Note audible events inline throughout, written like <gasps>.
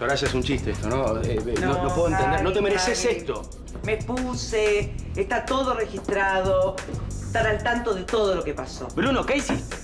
Soraya es un chiste esto, ¿no? Eh, eh, no, no puedo entender. No te mereces esto. Me puse, está todo registrado, estar al tanto de todo lo que pasó. Bruno, ¿qué hiciste?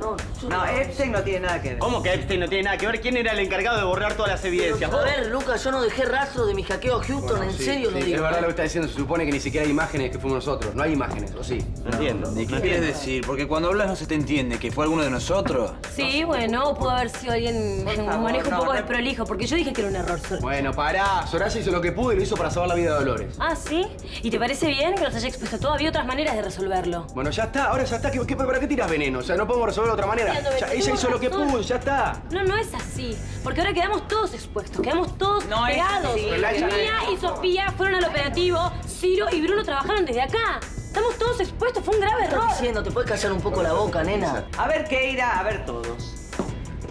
No, yo No, Epstein no tiene nada que ver. ¿Cómo que Epstein no tiene nada que ver? ¿Quién era el encargado de borrar todas las evidencias? A ¿Vos? ver, Lucas, yo no dejé rastro de mi hackeo a Houston, Bueno, en sí, serio sí, lo digo. Es verdad lo que está diciendo. Se supone que ni siquiera hay imágenes que fuimos nosotros. No hay imágenes, ¿o sí? No entiendo. ¿De qué no quieres decir? Porque cuando hablas no se te entiende. ¿Que fue alguno de nosotros? Sí, bueno, pudo haber sido alguien en un manejo un poco no. desprolijo, porque yo dije que era un error. Sor- Bueno, pará. Soraya hizo lo que pudo y lo hizo para salvar la vida de Dolores. Ah, ¿sí? ¿Y te parece bien que nos haya expuesto todo? Había otras maneras de resolverlo. Bueno, ya está. Ahora ya está. ¿Qué, qué- ¿Para qué tiras veneno? O sea, no podemos resolverlo de otra manera. Ya, ella hizo lo que pudo, ya está. No, no es así. Porque ahora quedamos todos expuestos, quedamos todos No es pegados. así, Mía y Sofía fueron al operativo, Ciro y Bruno trabajaron desde acá. Estamos todos expuestos, fue un grave ¿Qué estás error. diciendo? ¿Te puedes callar un poco la boca, nena? A ver, Keira, a ver todos.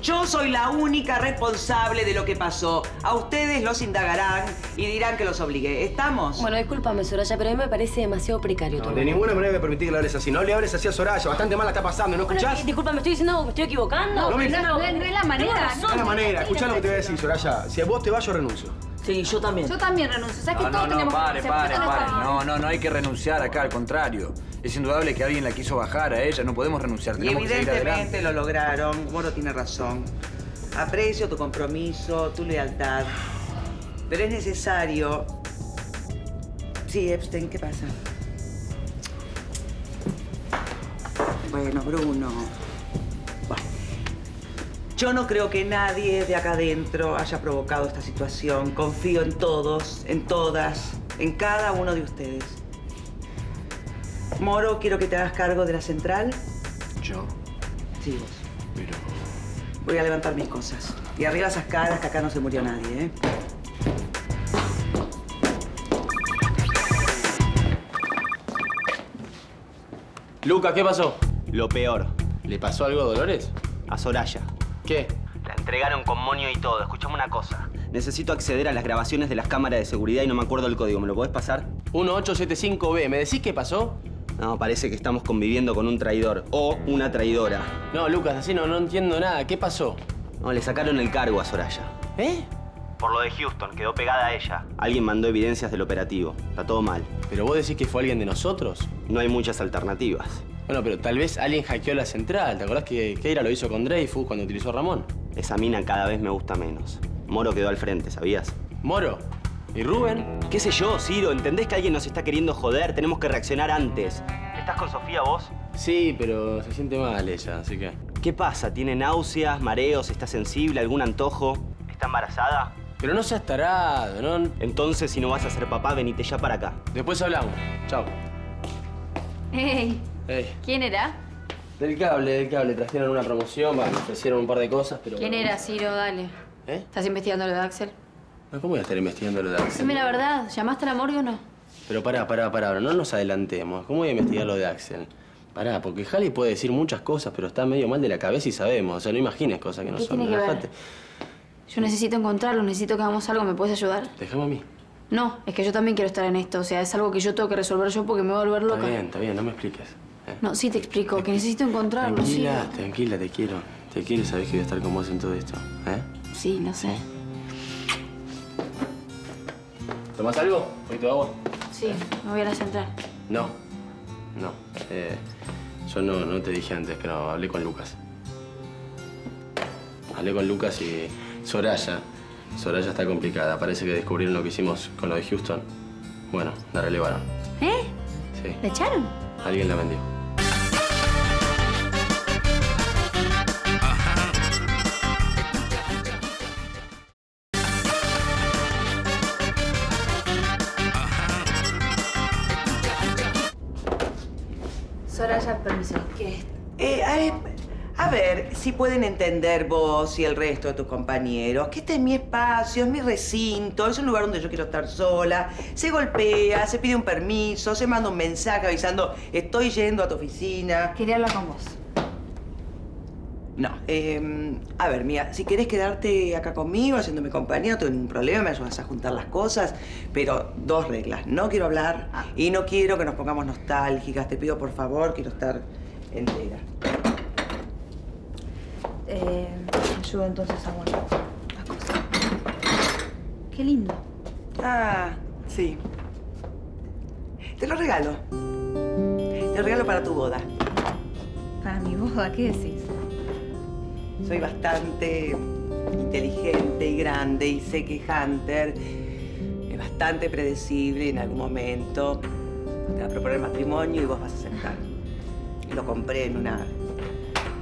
Yo soy la única responsable de lo que pasó. A ustedes los indagarán y dirán que los obligué. ¿Estamos? Bueno, discúlpame, Soraya, pero a mí me parece demasiado precario No, de ninguna manera voy a permitir que le hables así. No le hables así a Soraya. Bastante mal la está pasando. ¿No Bueno, escuchás? eh, disculpa, ¿me estoy diciendo que me estoy equivocando? No, me- No, no, no es la manera. No es la manera. Escuchá lo que te voy a decir, Soraya. Si a vos te vas, yo renuncio. Sí, yo también. Yo también renuncio. ¿Sabes No, que no, todos no, tenemos pare, que pare, renunciar? pare. No, no, no hay que renunciar acá, al contrario. Es indudable que alguien la quiso bajar a ella, no podemos renunciar, Y tenemos que seguir adelante. evidentemente lo lograron. Moro tiene razón. Aprecio tu compromiso, tu lealtad. Pero es necesario. Sí, Epstein, ¿qué pasa? Bueno, Bruno. Yo no creo que nadie de acá adentro haya provocado esta situación. Confío en todos, en todas, en cada uno de ustedes. Moro, quiero que te hagas cargo de la central. ¿Yo? Sí, vos. Pero... Voy a levantar mis cosas. Y arriba esas caras que acá no se murió nadie, ¿eh? Lucas, ¿qué pasó? Lo peor. ¿Le pasó algo a Dolores? A Soraya. ¿Qué? La entregaron con monio y todo. Escuchame una cosa. Necesito acceder a las grabaciones de las cámaras de seguridad y no me acuerdo el código. ¿Me lo podés pasar? 1875B. ¿Me decís qué pasó? No, parece que estamos conviviendo con un traidor o una traidora. No, Lucas, así no, no entiendo nada. ¿Qué pasó? No, le sacaron el cargo a Soraya. ¿Eh? Por lo de Houston, quedó pegada a ella. Alguien mandó evidencias del operativo. Está todo mal. ¿Pero vos decís que fue alguien de nosotros? No hay muchas alternativas. Bueno, pero tal vez alguien hackeó la central. ¿Te acordás que Keira lo hizo con Dreyfus cuando utilizó a Ramón? Esa mina cada vez me gusta menos. Moro quedó al frente, ¿sabías? Moro. ¿Y Rubén? ¿Qué sé yo, Ciro? ¿Entendés que alguien nos está queriendo joder? Tenemos que reaccionar antes. ¿Estás con Sofía vos? Sí, pero se siente mal ella, así que... ¿Qué pasa? ¿Tiene náuseas, mareos, está sensible, algún antojo? ¿Está embarazada? Pero no seas tarado, ¿no? Entonces, si no vas a ser papá, venite ya para acá. Después hablamos. Chao. Ey, ¿quién era? Del cable, del cable. Trajeron una promoción, me ofrecieron un par de cosas, pero... ¿Quién era, Ciro? Dale. ¿Eh? ¿Estás investigando lo de Axel? No, ¿Cómo voy a estar investigando lo de Axel? Dime la verdad, ¿llamaste a la morgue o no? Pero pará, pará, pará, no nos adelantemos. ¿Cómo voy a investigar lo de Axel? Pará, porque Halley puede decir muchas cosas, pero está medio mal de la cabeza y sabemos. O sea, no imagines cosas que no ¿Qué son. tiene que ver? Yo necesito encontrarlo, necesito que hagamos algo, ¿me puedes ayudar? Déjame a mí. No, es que yo también quiero estar en esto, o sea, es algo que yo tengo que resolver yo porque me voy a volver loca. Está bien, está bien, no me expliques. No, sí te explico, que necesito encontrarlo, Tranquila, sí. tranquila, te quiero. Te quiero y sabes que voy a estar con vos en todo esto. ¿Eh? Sí, lo sé. ¿Tomás algo? ¿Un poquito de agua? Sí, me voy a la central. No. No. Eh, yo no, no te dije antes, pero hablé con Lucas. Hablé con Lucas y Soraya. Soraya está complicada. Parece que descubrieron lo que hicimos con lo de Houston. Bueno, la relevaron. ¿Eh? Sí. ¿Le echaron? Alguien la vendió. Soraya, permiso. ¿Qué? Eh, eh, a ver, si pueden entender vos y el resto de tus compañeros, que este es mi espacio, es mi recinto, es un lugar donde yo quiero estar sola. Se golpea, se pide un permiso, se manda un mensaje avisando, estoy yendo a tu oficina. Quería hablar con vos. No, eh, a ver, mía, si querés quedarte acá conmigo, haciéndome compañía, no tengo ningún problema, me ayudas a juntar las cosas, pero dos reglas, no quiero hablar y no quiero que nos pongamos nostálgicas, te pido por favor, quiero estar entera. Eh, ayudo entonces a guardar las cosas. Qué lindo. Ah, sí. Te lo regalo. Te lo regalo para tu boda. Para mi boda, ¿qué decís? Soy bastante inteligente y grande y sé que Hunter es bastante predecible en algún momento te va a proponer matrimonio y vos vas a aceptar. Lo compré en una,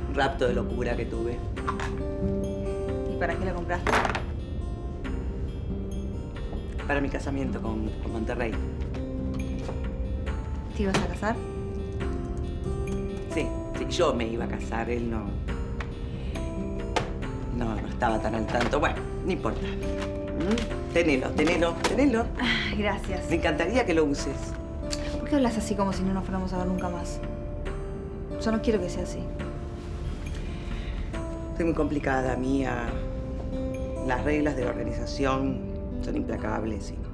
un rapto de locura que tuve. ¿Y para qué la compraste? Para mi casamiento con, con Monterrey. ¿Te ibas a casar? Sí, sí, yo me iba a casar, él no. No, no estaba tan al tanto. Bueno, no importa. ¿Mm? Tenelo, tenelo, tenelo. Gracias. Me encantaría que lo uses. ¿Por qué hablas así como si no nos fuéramos a ver nunca más? Yo no quiero que sea así. Estoy muy complicada, mía. Las reglas de la organización son implacables y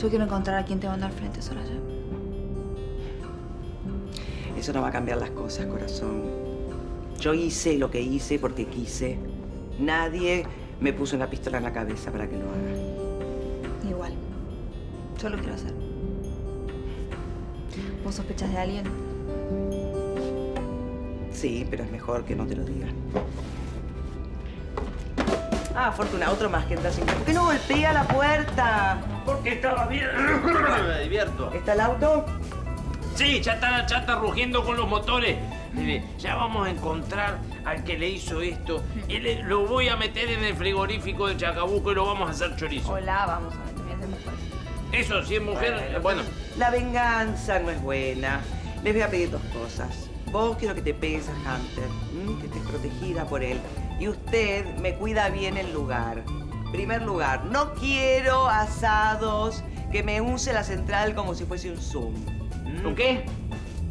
Yo quiero encontrar a quien te manda al frente, Soraya. eso no va a cambiar las cosas, corazón. Yo hice lo que hice porque quise. Nadie me puso una pistola en la cabeza para que lo haga. Igual. Yo lo quiero hacer. ¿Vos sospechas de alguien? Sí, pero es mejor que no te lo digan. Ah, Fortuna, otro más que entra sin... ¿Por qué no golpea la puerta? Porque estaba bien. Me divierto. ¿Está el auto? Sí, ya está, ya está rugiendo con los motores. Mire, ya vamos a encontrar al que le hizo esto y le- lo voy a meter en el frigorífico de Chacabuco y lo vamos a hacer chorizo. Hola, vamos a ver, mujer. Eso, si es mujer, eh, bueno. La venganza no es buena. Les voy a pedir dos cosas. Vos quiero que te pegues a Hunter, ¿m? que estés protegida por él. Y usted me cuida bien el lugar. Primer lugar, no quiero asados que me use la central como si fuese un Zoom. ¿Un qué?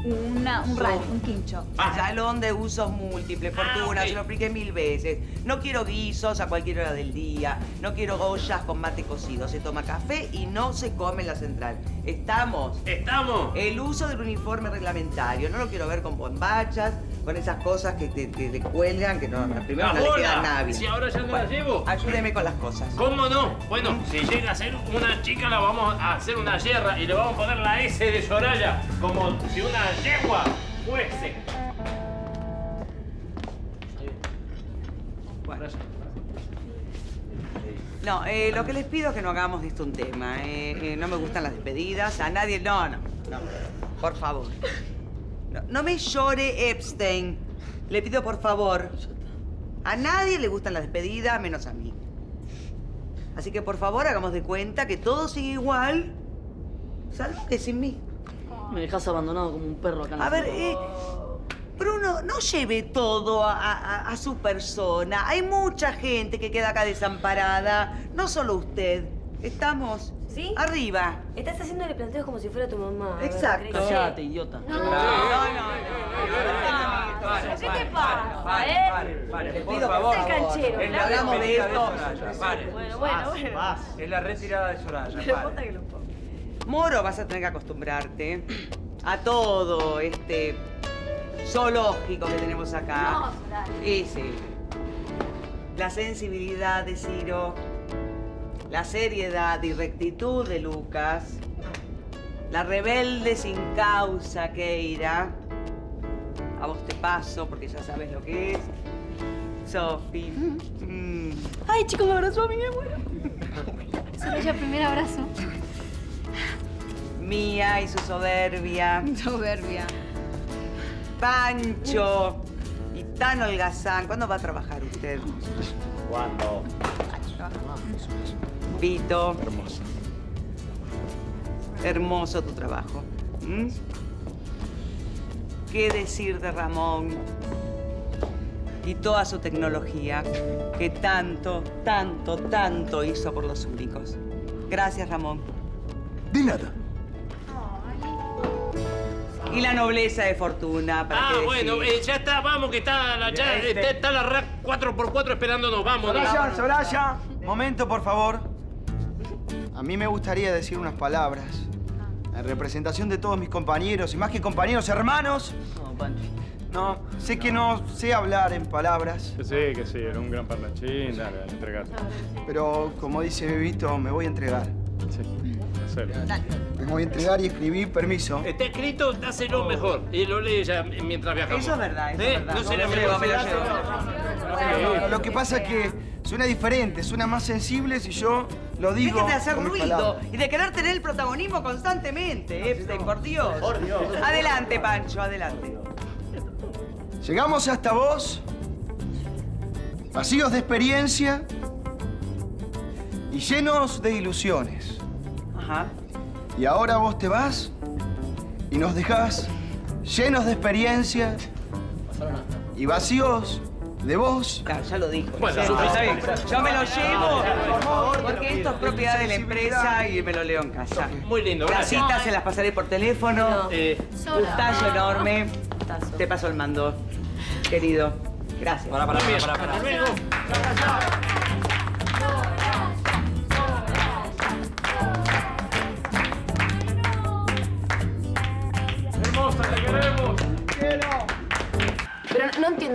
Una, un rally, un quincho. Salón de usos múltiples, fortuna, Ah, ok. se lo expliqué mil veces. No quiero guisos a cualquier hora del día. No quiero ollas con mate cocido. Se toma café y no se come en la central. ¿Estamos? ¿Estamos? El uso del uniforme reglamentario. No lo quiero ver con bombachas, con esas cosas que te, te cuelgan, que no, primero no le queda a nadie. si ahora ya no la llevo. Ayúdeme con las cosas. ¿Cómo no? Bueno, si llega a ser una chica, la vamos a hacer una yerra y le vamos a poner la S de Soraya, como si una yegua fuese. Bueno. No, eh, lo que les pido es que no hagamos de esto un tema. eh, eh, no me gustan las despedidas. A nadie. No, no. no. Por favor. No, no me llore Epstein. Le pido por favor. A nadie le gustan las despedidas, menos a mí. Así que por favor hagamos de cuenta que todo sigue igual, salvo que sin mí. Me dejas abandonado como un perro acá en A ver, eh, Bruno, no lleve todo a, a- a su persona. Hay mucha gente que queda acá desamparada. No solo usted. Estamos ¿Sí? arriba. Estás haciéndole planteos como si fuera tu mamá. Exacto. ¿crees que- Cállate, idiota. No, no, no. ¿Qué te pasa, Pare, eh? por pido favor. Es canchero. Hablamos de esto. Bueno, bueno, bueno. Es la retirada de Soraya. Moro, vas a tener que acostumbrarte a todo este zoológico que tenemos acá. No, Soraya. Sí, sí. La sensibilidad de Ciro, la seriedad y rectitud de Lucas, la rebelde sin causa Keira. A vos te paso porque ya sabes lo que es. Sofi. Mm. Ay, chicos, me abrazó a mí, me muero. Soraya, primer abrazo. Mía y su soberbia. Soberbia. Pancho y tan holgazán. ¿Cuándo va a trabajar usted? ¿Cuándo? Hermoso. Hermoso tu trabajo. ¿Mm? ¿Qué decir de Ramón? Y toda su tecnología, que tanto, tanto, tanto hizo por los únicos. Gracias, Ramón. De nada. Y la nobleza de fortuna, ¿para Ah, qué bueno, eh, ya está, vamos, que está la, ya, Este- está, está la rack 4x4 esperándonos, vamos. Soraya, Soraya. Momento, por favor. A mí me gustaría decir unas palabras. En representación de todos mis compañeros, y más que compañeros, hermanos, No, Pancho. No, sé que no sé hablar en palabras, Que sí, que sí, era un gran parlanchín, dale, dale, entregate. pero como dice Bebito, me voy a entregar. Sí, hacelo. Me voy a entregar y escribí permiso. Está escrito, dáselo mejor. Y lo lee ya mientras viajamos. Eso es verdad, eso es ¿Eh? verdad. No se. No, lo que pasa es que suena diferente, suena más sensible si yo lo digo. Déjate de hacer con mis ruido palabras. y de querer tener el protagonismo constantemente, Epstein, por Dios. Adelante, Pancho, adelante. Llegamos hasta vos, vacíos de experiencia y llenos de ilusiones. Ajá. Y ahora vos te vas y nos dejás llenos de experiencia y vacíos de vos. Claro, ya lo dijo. Bueno. Yo me lo llevo porque esto es propiedad de la empresa y me lo leo en casa. Muy lindo, Las gracias. citas se las pasaré por teléfono. Eh, Gustazo enorme. Te paso el mando, querido. Gracias. Pará, pará, muy bien. pará,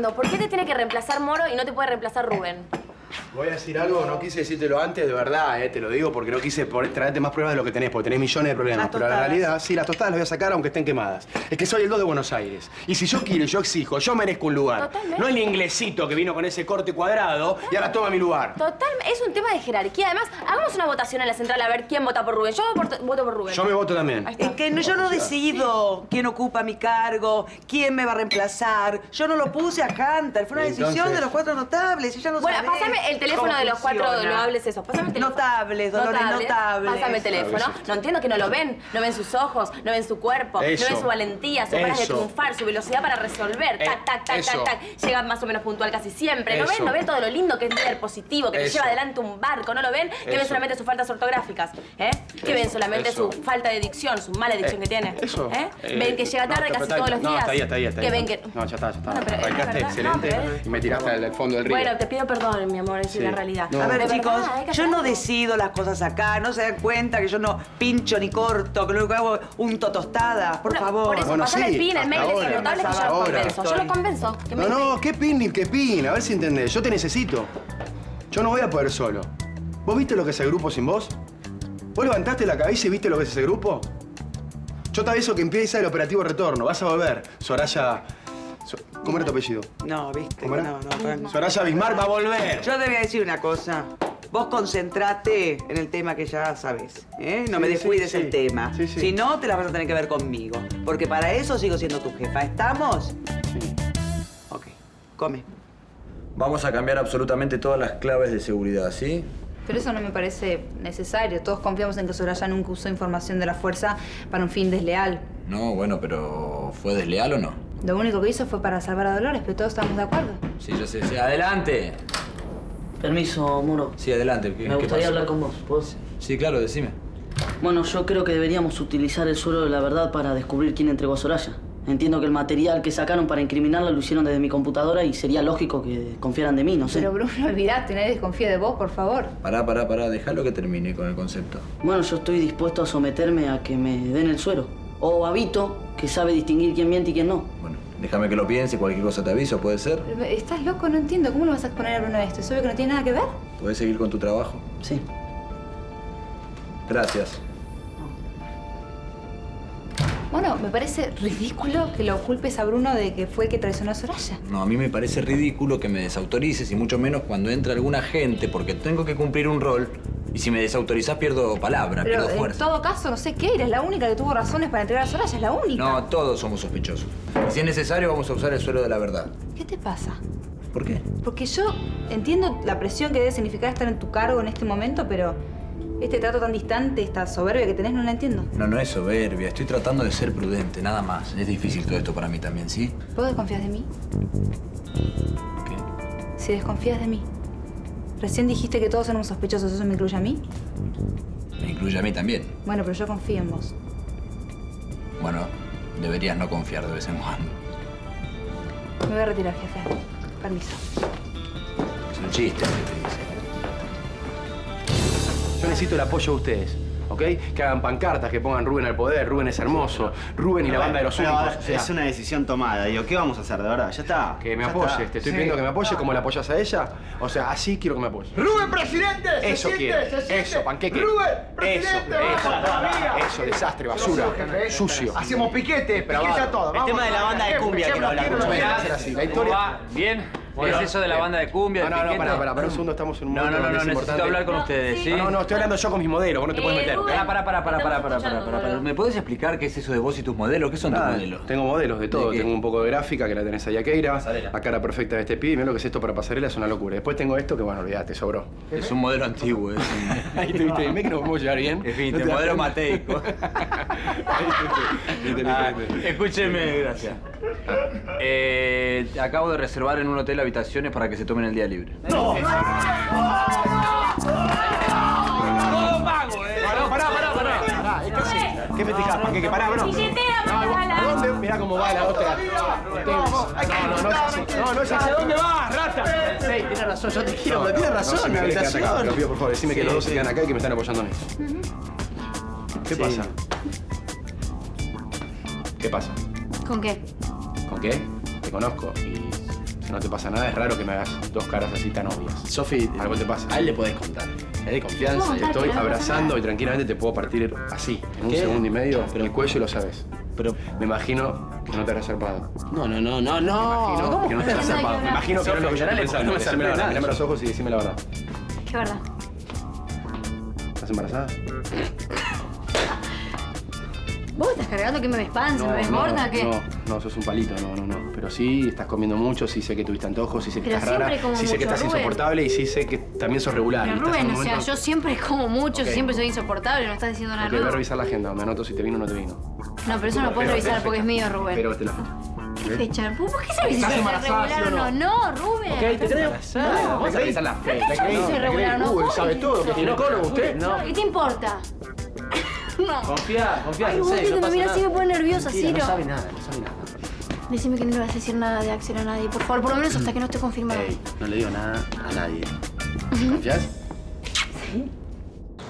¿por qué te tiene que reemplazar Moro y no te puede reemplazar Rubén? Voy a decir algo, no quise decírtelo antes, de verdad, eh, te lo digo porque no quise traerte más pruebas de lo que tenés, porque tenés millones de problemas. Las pero la realidad, sí, las tostadas las voy a sacar aunque estén quemadas. Es que soy el 2 de Buenos Aires. Y si yo quiero, yo exijo, yo merezco un lugar. Totalmente. No el inglesito que vino con ese corte cuadrado y ahora toma mi lugar. Total, es un tema de jerarquía. Además, hagamos una votación en la central a ver quién vota por Rubén. Yo voto por, voto por Rubén. Yo me voto también. Es que no- yo no decido quién ocupa mi cargo, quién me va a reemplazar. Yo no lo puse a Hunter, fue una decisión de los cuatro notables. Ella no Bueno, sabe pásame el teléfono de los cuatro loables esos. Pásame el teléfono. Notables, Dolores, notables. Pásame el teléfono. No entiendo que no lo ven. No ven sus ojos, no ven su cuerpo, Eso. no ven su valentía, sus ganas de triunfar, su velocidad para resolver. Eh, Tac, tac, tac, eso. tac, tac. Llega más o menos puntual casi siempre. ¿No ven? ¿No ven todo lo lindo que es líder positivo, que te lleva adelante un barco? ¿No lo ven? Que ven solamente sus faltas ortográficas. ¿Eh? Que ven solamente Eso. su falta de dicción, su mala dicción Eh, que tiene. Eso. ¿Eh? Eh, Ven que llega no, tarde casi todos los no, días. está ahí, está ahí, está ahí. Que ven que. No, ya está, ya está. Arrancaste excelente No, y me tiraste al, al fondo del río. Bueno, te pido perdón, mi amor, esa Sí. es la realidad. No. A ver, chicos, verdad, yo no decido las cosas acá, no se dan cuenta que yo no pincho ni corto, que lo único que hago es un tostada, por No, favor. Por eso, Bueno, pasame sí, el pin, el mail ahora, notable que yo ahora. convenzo. Yo los convenzo. Que me No, no, qué pin ni qué pin. A ver si entendés. Yo te necesito. Yo no voy a poder solo. ¿Vos viste lo que es el grupo sin vos? ¿Vos levantaste la cabeza y viste lo que es ese grupo? Yo te aviso que empieza el operativo retorno. Vas a volver. Soraya... ¿Cómo era tu apellido? No, viste, ¿Cómo era? no, no, no. Soraya Bismarck va a volver. Yo te voy a decir una cosa. Vos concentrate en el tema que ya sabes, ¿eh? No me Sí, descuides sí, sí. el tema. Sí, sí. Si no, te la vas a tener que ver conmigo. Porque para eso sigo siendo tu jefa. ¿Estamos? Ok. Come. Vamos a cambiar absolutamente todas las claves de seguridad, ¿sí? Pero eso no me parece necesario. Todos confiamos en que Soraya nunca usó información de la fuerza para un fin desleal. No, bueno, pero ¿fue desleal o no? Lo único que hizo fue para salvar a Dolores, pero todos estamos de acuerdo. Sí, yo sé, sí. ¡Adelante! Permiso, Muro. Sí, adelante. ¿Qué, Me gustaría hablar con vos. ¿puedo? Sí, claro, decime. Bueno, yo creo que deberíamos utilizar el suelo de la verdad para descubrir quién entregó a Soraya. Entiendo que el material que sacaron para incriminarla lo hicieron desde mi computadora y sería lógico que confiaran de mí, no sé. Pero Bruno, olvidate, nadie desconfía de vos, por favor. Pará, pará, pará. Déjalo que termine con el concepto. Bueno, yo estoy dispuesto a someterme a que me den el suero. O a Vito, que sabe distinguir quién miente y quién no. Bueno, déjame que lo piense. Cualquier cosa te aviso, ¿puede ser? Pero, ¿Estás loco? No entiendo. ¿Cómo lo vas a exponer a Bruno a esto? ¿Es obvio que no tiene nada que ver? ¿Puedes seguir con tu trabajo? Sí. Gracias. Bueno, me parece ridículo que lo culpes a Bruno de que fue el que traicionó a Soraya. No, a mí me parece ridículo que me desautorices y mucho menos cuando entra alguna gente porque tengo que cumplir un rol y si me desautorizás pierdo palabra, Pero pierdo en fuerza. todo caso, no sé qué, eres la única que tuvo razones para entregar a Soraya, es la única. No, todos somos sospechosos. Y si es necesario vamos a usar el suelo de la verdad. ¿Qué te pasa? ¿Por qué? Porque yo entiendo la presión que debe significar estar en tu cargo en este momento, pero este trato tan distante, esta soberbia que tenés, no la entiendo. No, no es soberbia. Estoy tratando de ser prudente, nada más. Es difícil todo esto para mí también, ¿sí? ¿Vos desconfías de mí? ¿Qué? Si desconfías de mí. Recién dijiste que todos somos sospechosos, ¿eso me incluye a mí? Me incluye a mí también. Bueno, pero yo confío en vos. Bueno, deberías no confiar de vez en cuando. Me voy a retirar, jefe. Permiso. Es un chiste lo que te dice. Yo necesito el apoyo de ustedes. ¿ok? Que hagan pancartas, que pongan Rubén al poder, Rubén es hermoso, Rubén y la banda de los únicos. o sea, es una decisión tomada, digo, ¿qué vamos a hacer de verdad? Ya está. que me apoyes, está. te estoy Sí. pidiendo que me apoyes como la apoyas a ella. O sea, así quiero que me apoyes. ¡Rubén, presidente! ¿Se Eso siente? ¿Se siente? Eso, panqueque. ¡Rubén, Eso, presidente! eso, ¡Vamos todavía! eso, desastre, basura, sucio. Hacemos piquete, piquete a todo. El tema de la banda de cumbia que no hablamos. No voy a hacer así. La historia. ¿Bien? Bueno, ¿Es eso de la banda de cumbia? No, no, no, pará, pará, pará, un segundo, estamos en un momento No, no, no, no necesito hablar con ustedes. No, no, estoy hablando yo con mis modelos, vos no te eh, puedes meter. Pará, pará, pará, pará, pará, pará, pará, ¿Me podés explicar qué es eso de vos y tus modelos? ¿Qué son tus modelos? Tengo modelos de todo, tengo un poco de gráfica que la tenés ahí a Keira, la cara perfecta de este pibe, mira lo que es esto para pasarela, es una locura. Después tengo esto que, bueno, olvidate, sobró. Es un modelo antiguo, es <laughs> Ahí tuviste, dime que nos podemos llevar bien. En fin, modelo mateico. <laughs> Ah, escúcheme, gracias. Ah. Eh, acabo de reservar en un hotel habitaciones para que se tomen el día libre. ¿eh? Pará, pará, pará, pará. Pará, ¿qué haces? ¿Qué festejás? ¿Para qué? Pará, bro. No. ¿A dónde? Mirá cómo va la otra. No, no, no. No, no. ¿A dónde vas, rata? Sí, tienes razón, yo te quiero, pero tienes razón, mi habitación. Te lo pido, por favor, decime que los dos se quedan acá y que me están apoyando en esto. ¿Qué pasa? ¿Qué pasa? ¿Con qué? ¿Con qué? Te conozco y no te pasa nada es raro que me hagas dos caras así tan obvias. Sofi, algo te pasa. A él le podés contar. Es de confianza. ¿Cómo? Te estoy abrazando y tranquilamente te puedo partir así, en un ¿Qué? segundo y medio, pero el cuello y lo sabes. Pero. Me imagino que no te harás zarpado. No, no, no, no, Me no. imagino que no te que zarpado. Me imagino que no lo que no me Decime la verdad, nada. mirame los ojos y decime la verdad. ¿Qué verdad? ¿Estás embarazada? ¿Vos estás cargando que me ves panza, me ves no, gorda? ¿Qué? no, no, sos un palito, no, no, no. Pero sí, estás comiendo mucho, sí sé que tuviste antojos, sí sé que Pero estás rara, siempre como sí sé que estás Rubén. insoportable y sí sé que también sos regular. Pero Rubén, o sea, yo siempre como mucho, Ok. siempre soy insoportable, no estás diciendo nada Ok, voy a revisar la agenda, me anoto si te vino o no te vino. No, pero eso no lo puedes revisar porque es mío, Rubén. Pero te la ¿Qué fecha? ¿Vos ¿Por qué sabés si ¿Estás soy regular o no? No, Rubén. Ok, te creo. No, Vamos a revisar la fe. ¿Qué yo soy regular o no? Uy, ¿Cómo sabe todo, que tiene usted. No. ¿Qué te importa? No. Confía, confía. Ay, en vos serio, que no me miras así me pone nerviosa, Mentira, Ciro. No sabe nada, no sabe nada. Decime que no le vas a decir nada de Axel a nadie, por favor, por lo menos hasta que no esté confirmado. Ey, no le digo nada a nadie. ¿Confías?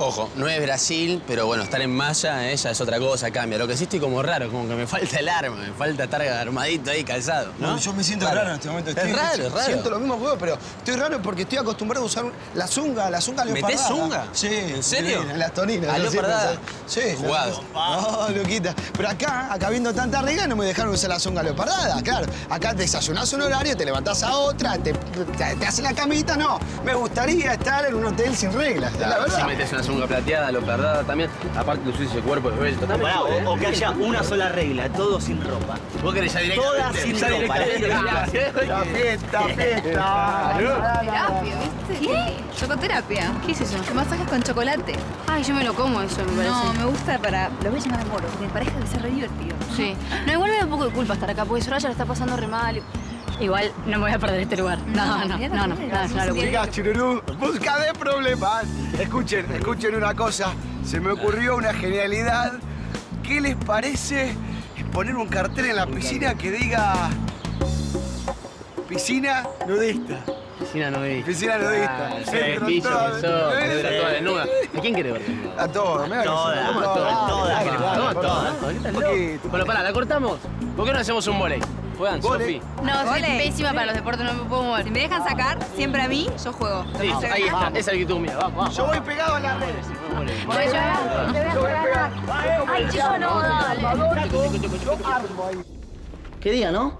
Ojo, no es Brasil, pero bueno, estar en malla, eh, ya es otra cosa, cambia. Lo que sí estoy como raro, como que me falta el arma, me falta estar armadito ahí, calzado, ¿no? No, yo me siento raro, en este momento. Es Estoy- raro, es raro. Siento lo mismo que vos, pero estoy raro porque estoy acostumbrado a usar la zunga, la zunga ¿Metés leopardada. zunga? Sí. ¿En serio? En las toninas. ¿A leopardada? Sí. Jugado. No, loquita. Pero acá, acá viendo tanta regla, no me dejaron usar la zunga leopardada, claro. Acá desayunás un horario, te levantás a otra, te, te, te hacen la camita, no. Me gustaría estar en un hotel sin reglas, es la Claro, verdad. si metes una zunga plateada, lo perdada también. Aparte lucís ese cuerpo esbelto. También Pará, o, o que haya una sola regla, todo sin ropa. Vos querés ya directamente. Todas sin ropa. directamente. <laughs> La fiesta, fiesta. Terapia, ¿viste? ¿Qué? Chocoterapia. ¿Qué es eso? Masajes con chocolate. Ay, yo me lo como eso, me parece. No, me gusta para. Lo voy a llamar amor, porque me parece que ser re divertido. Sí. No, igual me da un poco de culpa estar acá, porque Soraya la está pasando re mal. y- Igual no me voy a perder este lugar. No, no, no, no, no, no. Chicas, chururú, busca de problemas. Escuchen, escuchen una cosa. Se me ocurrió una genialidad. ¿Qué les parece poner un cartel en la piscina que diga piscina nudista? Piscina nudista. Piscina nudista. Ah, sí, Entran pillo todas. que sos, ¿Eh? querés ver a toda desnuda. ¿A quién querés ver? A todos, me Todas, ¿Cómo todas, todas? todas, Dale, todas, dale, todas. por ¿Estás favor. Poquito. Bueno, pará, ¿la cortamos? ¿Por qué no hacemos un volei? Juegan, Volei. Sofi. No, soy pésima para los deportes, no me puedo mover. Si me dejan sacar siempre a mí, yo juego. Listo, ahí está. Esa es la actitud mía. Vamos, vamos. Yo voy pegado a las redes. Voy. Ay, chico, no, dale. ¿Qué día, no?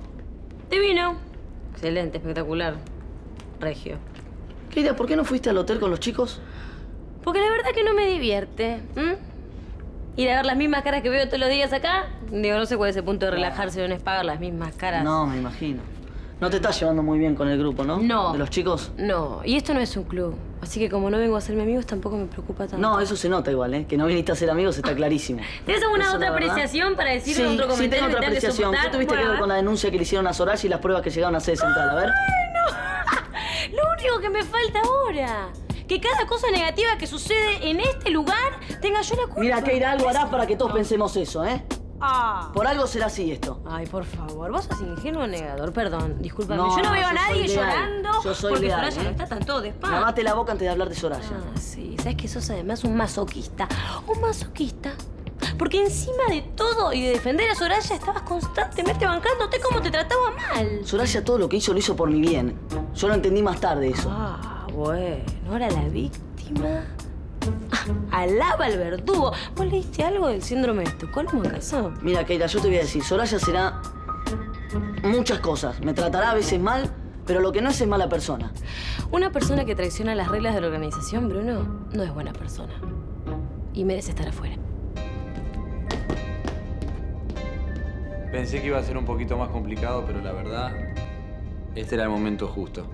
Divino. Excelente, espectacular. Regio. ¿Qué día? ¿Por qué no fuiste al hotel con los chicos? Porque la verdad que no me divierte. ¿m? Ir a ver las mismas caras que veo todos los días acá. Digo, no sé cuál es el punto de relajarse, no es pagar las mismas caras. No, me imagino. No te estás llevando muy bien con el grupo, ¿no? No. ¿De los chicos? No, y esto no es un club. Así que como no vengo a hacerme amigos, tampoco me preocupa tanto. No, eso se nota igual, ¿eh? Que no viniste a ser amigos está clarísimo. <laughs> ¿Tienes alguna Eso, otra apreciación para decir Sí, otro sí, comentario tengo otra apreciación. ¿Qué tuviste que ver con la denuncia que le hicieron a Soraya y las pruebas que llegaron a sede central? <laughs> A ver. <laughs> Lo único que me falta ahora. Que cada cosa negativa que sucede en este lugar tenga yo la culpa. Mira, Keira, algo harás para que todos pensemos eso, ¿eh? Ah. Por algo será así esto. Ay, por favor, vos sos ingenuo negador, perdón, discúlpame. No, yo no veo a nadie llorando Yo soy porque leal, Soraya ¿eh? no está tan todo de espalda. Lavate la boca antes de hablar de Soraya. Ah, sí, sabes que sos además un masoquista. Un masoquista. Porque encima de todo y de defender a Soraya estabas constantemente bancándote como te trataba mal. Soraya todo lo que hizo lo hizo por mi bien. Yo lo entendí más tarde eso. Ah, bueno, ahora la víctima. Ah, Alaba al verdugo. ¿Vos leíste algo del síndrome de Estocolmo acaso? Mira, Keira, yo te voy a decir, Soraya será muchas cosas. Me tratará a veces mal, pero lo que no es es mala persona. Una persona que traiciona las reglas de la organización, Bruno, no es buena persona. Y merece estar afuera. Pensé que iba a ser un poquito más complicado, pero la verdad, este era el momento justo.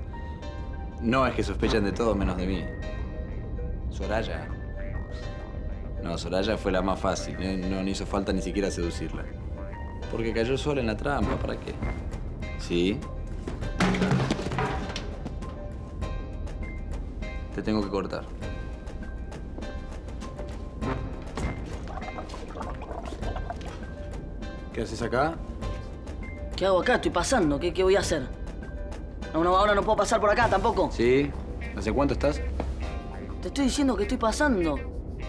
No es que sospechen de todo menos de mí. Soraya. No, Soraya fue la más fácil. ¿eh? No, no hizo falta ni siquiera seducirla. Porque cayó sola en la trampa, ¿para qué? Sí. Te tengo que cortar. ¿Qué haces acá? ¿Qué hago acá? Estoy pasando. ¿Qué, qué voy a hacer? No, no, ahora no puedo pasar por acá tampoco. ¿Sí? ¿Hace cuánto estás? Te estoy diciendo que estoy pasando.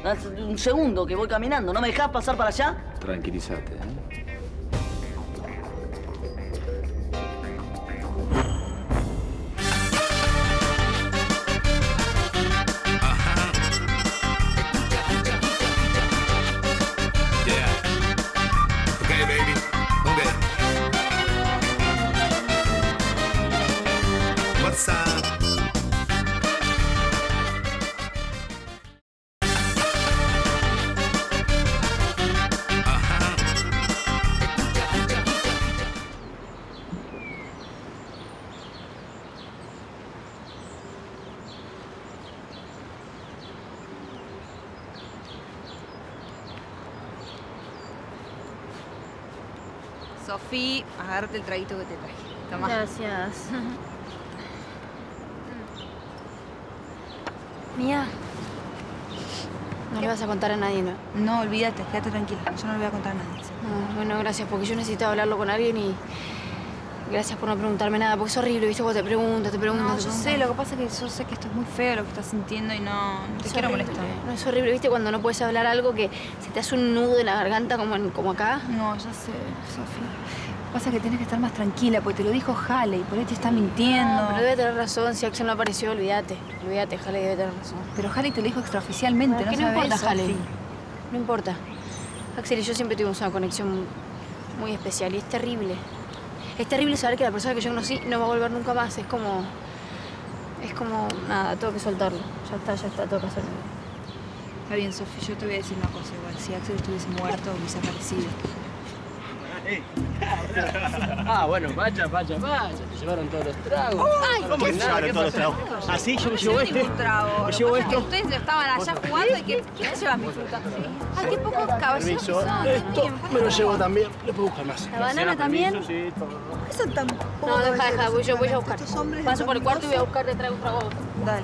Hace un segundo que voy caminando. ¿No me dejás pasar para allá? Tranquilízate, ¿eh? Agárrate el traguito que te traje. Gracias. Mía. No le vas a contar a nadie, ¿no? No, olvídate, quédate tranquila. Yo no le voy a contar a nadie. Ah, bueno, gracias, porque yo necesitaba hablarlo con alguien y... Gracias por no preguntarme nada, porque es horrible, ¿viste? Cuando te preguntas, te preguntas, No, te yo preguntas. sé, lo que pasa es que yo sé que esto es muy feo lo que estás sintiendo y no, no te Es quiero horrible. molestar. No es horrible, ¿viste? Cuando no puedes hablar algo que se te hace un nudo en la garganta como, en- como acá. No, ya sé, Sofía. Lo que pasa es que tienes que estar más tranquila, porque te lo dijo Halley, por ahí te está mintiendo. No, pero debe tener razón, si Axel no apareció, olvídate. Olvídate, Jale debe tener razón. Pero Halley te lo dijo extraoficialmente, No, ¿no que no importa, Halley. Sofi? No importa. Axel y yo siempre tuvimos una conexión muy especial y es terrible. Es terrible saber que la persona que yo conocí no va a volver nunca más. Es como... Es como... Nada, tengo que soltarlo. Ya está, ya está, tengo que hacerlo. Está bien, Sofi, yo te voy a decir una cosa igual. Si Axel estuviese muerto, hubiese aparecido. <laughs> Ah, bueno, vaya, vaya, vaya. Te llevaron todos los tragos. Ay, ¿Cómo ¿qué que pasa? llevaron todos los tragos? ¿Ah, sí? Yo me llevo este. trago. Me Lo llevo esto. Ustedes estaban allá jugando y que... ¿Quién se lleva mi fruta? Ay, qué poco caballeros son. Esto me lo llevo también. Le puedo buscar más. ¿La banana también? Sí, todo. Eso tan No, deja, deja, voy yo, voy a buscar. Paso por el cuarto y voy a buscar, te traigo un trago. Dale.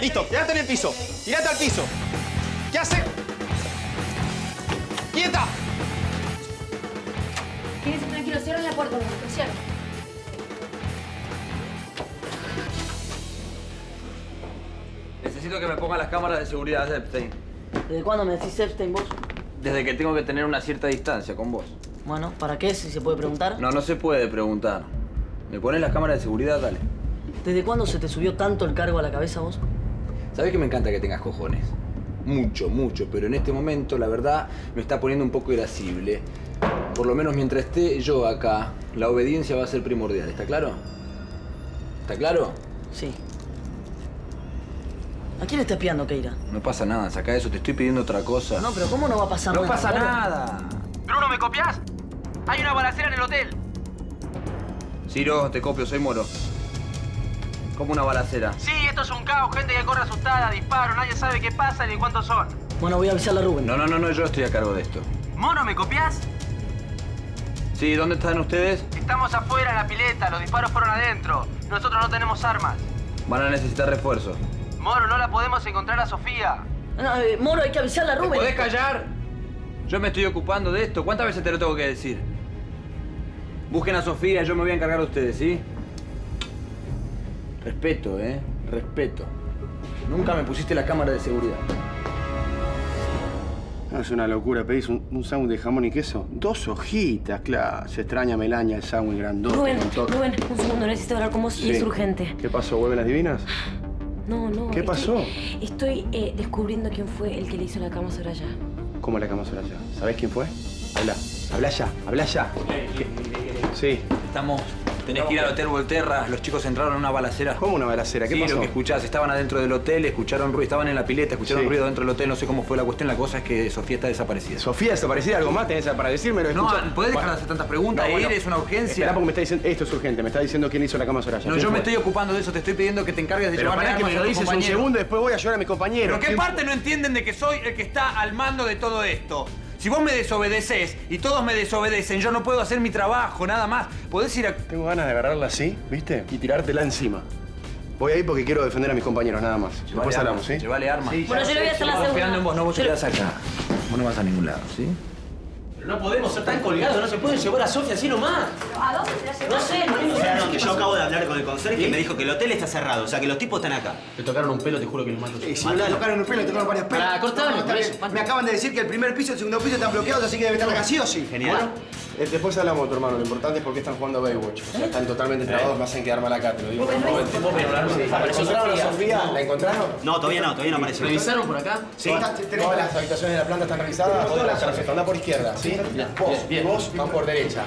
Listo, tirate en el piso. Tirate al piso. ¿Qué hace? ¡Quieta! Quédense tranquilo, cierren la puerta, cierren. Necesito que me pongan las cámaras de seguridad de Epstein. ¿Desde cuándo me decís Epstein vos? Desde que tengo que tener una cierta distancia con vos. Bueno, ¿para qué? Si se puede preguntar. No, no se puede preguntar. ¿Me pones las cámaras de seguridad? Dale. ¿Desde cuándo se te subió tanto el cargo a la cabeza vos? ¿Sabés que me encanta que tengas cojones? Mucho, mucho, pero en este momento, la verdad, me está poniendo un poco irascible. Por lo menos mientras esté yo acá, la obediencia va a ser primordial, ¿está claro? ¿Está claro? Sí. ¿A quién está espiando, Keira? No pasa nada, saca eso, te estoy pidiendo otra cosa. No, pero ¿cómo no va a pasar No nada? pasa Claro. nada. Bruno, ¿me copias? Hay una balacera en el hotel. Ciro, te copio, soy Moro. Como una balacera. Sí, esto es un caos, gente que corre asustada, disparo, nadie sabe qué pasa ni cuántos son. Bueno, voy a avisarle a Rubén. No, no, no, no, yo estoy a cargo de esto. Mono, ¿me copias? Sí, ¿dónde están ustedes? Estamos afuera en la pileta, los disparos fueron adentro. Nosotros no tenemos armas. Van a necesitar refuerzos. Moro, no la podemos encontrar a Sofía. No, eh, Moro, hay que avisarle a ¿Me Rubén. podés callar? Yo me estoy ocupando de esto. ¿Cuántas veces te lo tengo que decir? Busquen a Sofía, yo me voy a encargar de ustedes, ¿sí? Respeto, ¿eh? Respeto. Nunca me pusiste la cámara de seguridad. No, es una locura, pedís un, un sándwich de jamón y queso. Dos hojitas, claro. Se extraña Melania el sándwich grandote. Rubén. Rubén, un segundo, necesito hablar con vos y Sí. es urgente. ¿Qué pasó? ¿Vuelven las divinas? No, no. ¿Qué estoy- pasó? Estoy eh, descubriendo quién fue el que le hizo la cama a Soraya. ¿Cómo la cama ya? ¿Sabés quién fue? Habla. Habla ya, habla ya. Sí. Estamos... Tenés que ir al Hotel Volterra. Los chicos entraron en una balacera. ¿Cómo una balacera? ¿Qué sí, pasó? lo que escuchás. Estaban adentro del hotel, escucharon ruido. Estaban en la pileta, escucharon Sí. ruido dentro del hotel. No sé cómo fue la cuestión. La cosa es que Sofía está desaparecida. Sofía desaparecida, algo más tenés para decírmelo. No, ¿podés dejar de hacer tantas preguntas? No, bueno. Ir es una urgencia. Esperá porque me está diciendo, esto es urgente, me está diciendo quién hizo la cama Soraya. No, ¿Quién yo me estoy ocupando de eso. Te estoy pidiendo que te encargues de Pero llevarme pará que me lo dices un segundo, después voy a llorar a mis compañeros. ¿Pero qué ¿Quién- parte no entienden de que soy el que está al mando de todo esto? Si vos me desobedeces y todos me desobedecen, yo no puedo hacer mi trabajo, nada más. Podés ir a... Tengo ganas de agarrarla así, ¿viste? Y tirártela encima. Voy ahí porque quiero defender a mis compañeros, nada más. Después hablamos, ¿sí? Llevale armas. Bueno, yo le voy a hacer la segunda. confiando en vos, no vos te Yo- quedás acá. Vos no vas a ningún lado, ¿sí? No podemos ser tan colgados, no se pueden llevar a Sofía así nomás. ¿A dónde la? No sé, no O sea, no, que yo acabo de hablar con el conserje y me dijo que el hotel está cerrado, o sea, que los tipos están acá. Le tocaron un pelo, te juro que los mato. Y si le tocaron un pelo, le tocaron varios pelos. Bien. eso, Me acaban de decir que el primer piso y el segundo piso están bloqueados, así que debe estar acá sí o sí. Bueno, eh, después hablamos de tu hermano. Lo importante es por qué están jugando a Baywatch. O sea, están totalmente trabados, me hacen quedar mal acá, te lo digo. Sí. ¿Encontraron a Sofía. ¿La encontraron? No, todavía no, todavía no apareció. ¿Revisaron por acá? Sí. Todas las habitaciones de la planta están revisadas. Todas perfecto. Anda por izquierda, ¿sí? Vos, bien, vos van por derecha.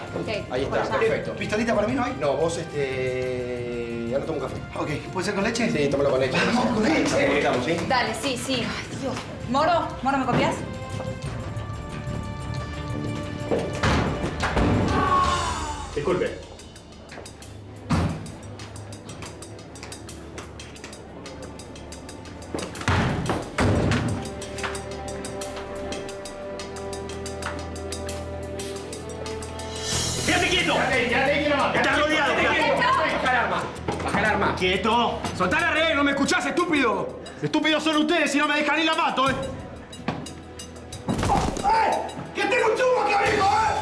Ahí está, perfecto. ¿Pistolita para mí no hay? No, vos este. Ya no tomo un café. Ok, ¿puede ser con leche? Sí, tómalo con leche. Vamos con leche. Nos comunicamos, ¿sí? Dale, sí, sí. Ay, Dios. Moro, Moro, ¿me copias? Disculpe. ¡Soltá la! ¡No me escuchás, estúpido! Estúpidos son ustedes, si no me dejan ir la mato, ¿eh? ¡Que tengo un chumbo acá, amigo, eh!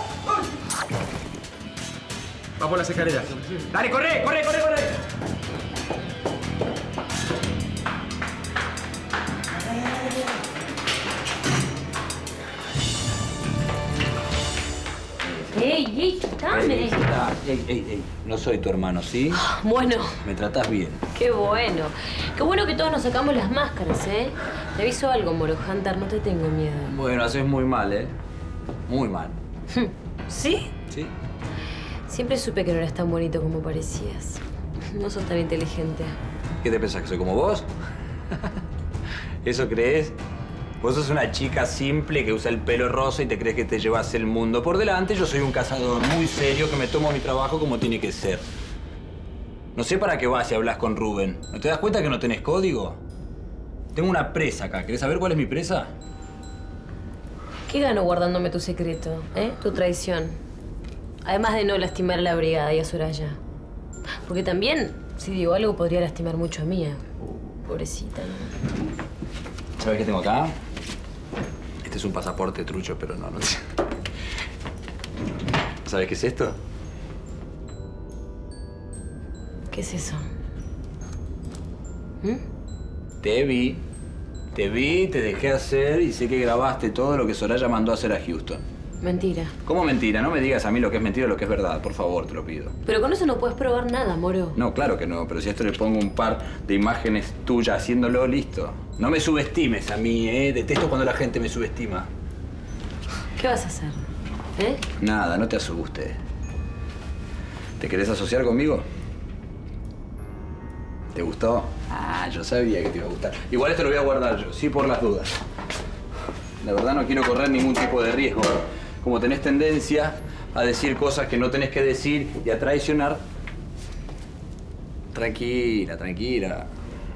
Va por las escaleras. ¡Dale, corre, corre, corre, corre! ¡Ey, ey, dame! Ey, ey, ey. No soy tu hermano, ¿sí? <gasps> Bueno, Me tratás bien. Qué bueno. Qué bueno que todos nos sacamos las máscaras, ¿eh? Te aviso algo, Moro Hunter, no te tengo miedo. Bueno, haces muy mal, ¿eh? Muy mal. ¿Sí? ¿Sí? Siempre supe que no eras tan bonito como parecías. No sos tan inteligente. ¿Qué te pensás, que soy como vos? ¿Eso crees? Vos sos una chica simple que usa el pelo rosa y te crees que te llevas el mundo por delante. Yo soy un cazador muy serio que me tomo mi trabajo como tiene que ser. No sé para qué vas si hablas con Rubén. ¿No te das cuenta que no tenés código? Tengo una presa acá. ¿Querés saber cuál es mi presa? ¿Qué gano guardándome tu secreto, eh? Tu traición. Además de no lastimar a la brigada y a Soraya. Porque también, si digo algo, podría lastimar mucho a Mía. Pobrecita, ¿no? ¿Sabes qué tengo acá? Este es un pasaporte trucho, pero no, no. ¿Sabes qué es esto? ¿Qué es eso? Te vi. Te vi, te dejé hacer y sé que grabaste todo lo que Soraya mandó a hacer a Houston. Mentira. ¿Cómo mentira? No me digas a mí lo que es mentira o lo que es verdad, por favor, te lo pido. Pero con eso no puedes probar nada, Moro. No, claro que no, pero si a esto le pongo un par de imágenes tuyas haciéndolo, listo. No me subestimes a mí, ¿eh? Detesto cuando la gente me subestima. ¿Qué vas a hacer? ¿Eh? Nada, no te asustes. ¿Te querés asociar conmigo? ¿Te gustó? Ah, yo sabía que te iba a gustar. Igual esto lo voy a guardar yo, sí por las dudas. La verdad no quiero correr ningún tipo de riesgo. Como tenés tendencia a decir cosas que no tenés que decir y a traicionar, Tranquila, tranquila.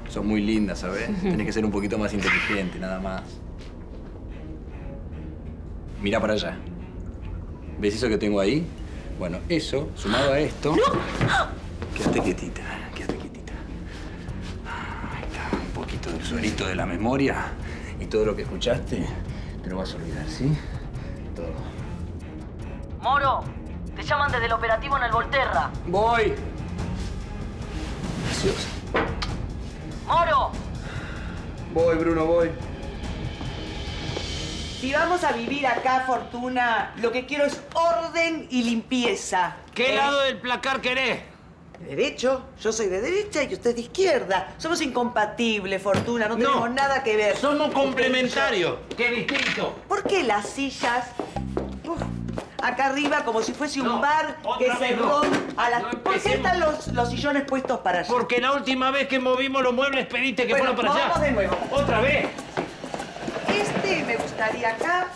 Son muy lindas, ¿sabes? <laughs> Tenés que ser un poquito más inteligente, nada más. Mira para allá. ¿Ves eso que tengo ahí? Bueno, eso, sumado a esto... Quietita, quédate quietita. Ahí está, del suerito de la memoria y todo lo que escuchaste te lo vas a olvidar, ¿sí? Todo. Moro, te llaman desde el operativo en el Volterra. Voy. Graciosa. Moro. Voy, Bruno, voy. Si vamos a vivir acá, Fortuna, lo que quiero es orden y limpieza. ¿Qué ¿Eh? lado del placar querés? Derecho, yo soy de derecha y usted de izquierda. Somos incompatibles, Fortuna, no, tenemos nada que ver. Somos complementarios. Qué distinto. ¿Por qué las sillas uf, acá arriba como si fuese un bar que se no. rompe a las... No ¿Por qué están los, los sillones puestos para allá? Porque la última vez que movimos los muebles pediste que Bueno, fueran para allá. vamos de nuevo. Otra vez. Este me gustaría acá.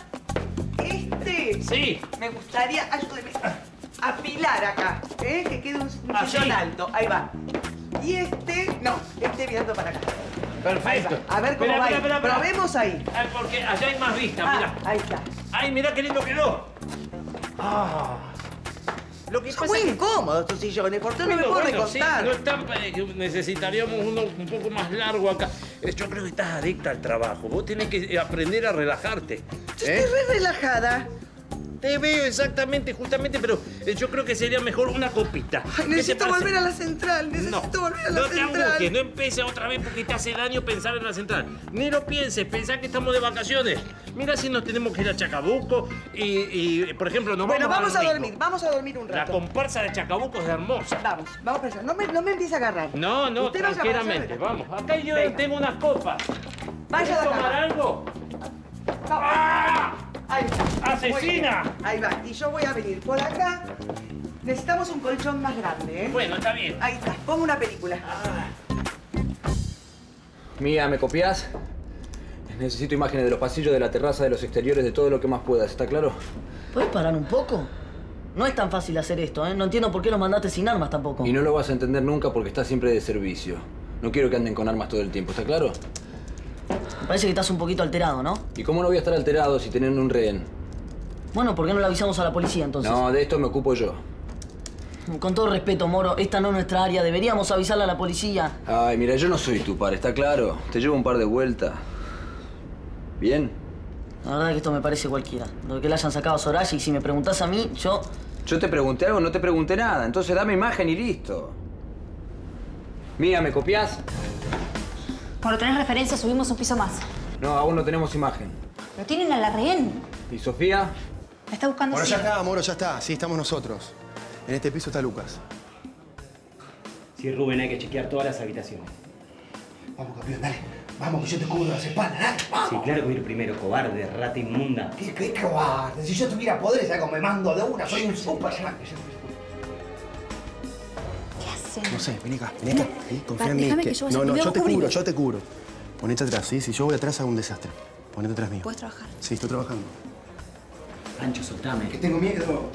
Este. Sí. Me gustaría, ayúdeme, apilar acá. ¿eh? Que quede un, Así. sillón alto. Ahí va. Y este, no, este mirando para acá. Perfecto. A ver cómo Espera, va. Probemos ahí. Ah, porque allá hay más vista, Ah, mira. ahí está. Ay, mira qué lindo quedó. Ah. Lo que Son pasa muy es que- incómodos estos sillones, ¿por qué no me puedo bueno, sí, recostar? no están, eh, necesitaríamos uno un poco más largo acá. Eh, Yo creo que estás adicta al trabajo. Vos tenés que aprender a relajarte. Yo ¿eh? estoy re relajada. Te veo exactamente, justamente, pero eh, yo creo que sería mejor una copita. Ay, ¿Qué te necesito parece? volver a la central, necesito volver a la no te central. angusties, no empieces otra vez porque te hace daño pensar en la central. Ni lo pienses, pensá que estamos de vacaciones. Mira si nos tenemos que ir a Chacabuco y, y, por ejemplo, nos Bueno, vamos, a dormir, vamos a dormir un La rato. comparsa de Chacabuco es hermosa. Vamos, vamos para allá. No me, no me empiece a agarrar. No, no, Usted vaya para allá, tranquilamente, vamos. Acá yo Venga. tengo unas copas. Vaya ¿Querés de acá. tomar algo? ¡Ah! Ahí. ¡Asesina! Ahí va. Y yo voy a venir por acá. Necesitamos un colchón más grande, ¿eh? Bueno, está bien. Ahí está. Pongo una película. Mía, ¿me copias? Necesito imágenes de los pasillos, de la terraza, de los exteriores, de todo lo que más puedas, ¿está claro? ¿Puedes parar un poco? No es tan fácil hacer esto, ¿eh? No entiendo por qué lo mandaste sin armas tampoco. Y no lo vas a entender nunca porque estás siempre de servicio. No quiero que anden con armas todo el tiempo, ¿está claro? Parece que estás un poquito alterado, ¿no? ¿Y cómo no voy a estar alterado si tienen un rehén? Bueno, ¿por qué no le avisamos a la policía entonces? No, de esto me ocupo yo. Con todo respeto, Moro, esta no es nuestra área. Deberíamos avisarle a la policía. Ay, mira, yo no soy tu par, ¿está claro? Te llevo un par de vueltas. ¿Bien? La verdad es que esto me parece cualquiera. Lo que le hayan sacado a Soraya y si me preguntás a mí, yo... Yo te pregunté algo, no te pregunté nada. Entonces dame imagen y listo. Mía, ¿me copias? Cuando tenés referencia, subimos un piso más. No, aún no tenemos imagen. Pero tienen a la rehén. ¿Y Sofía? La está buscando Bueno, ya está, Moro, ya está. Sí, estamos nosotros. En este piso está Lucas. Sí, Rubén, hay que chequear todas las habitaciones. Vamos, campeón, dale. Vamos, que yo te cubro las espaldas, dale. Vamos. Sí, claro que voy a ir primero, cobarde, rata inmunda. ¿Qué, qué cobarde? Si yo tuviera poderes, algo me mando de una. Soy un Superman. No sé, vení acá, vení acá. ¿sí? Confía en mí. que- que yo no, te no, yo te cubro, yo te cubro. Ponete atrás, ¿sí? Si yo voy atrás hago un desastre. Ponete atrás mío. Puedes trabajar. Sí, estoy trabajando. Pancho, soltame. Que tengo miedo.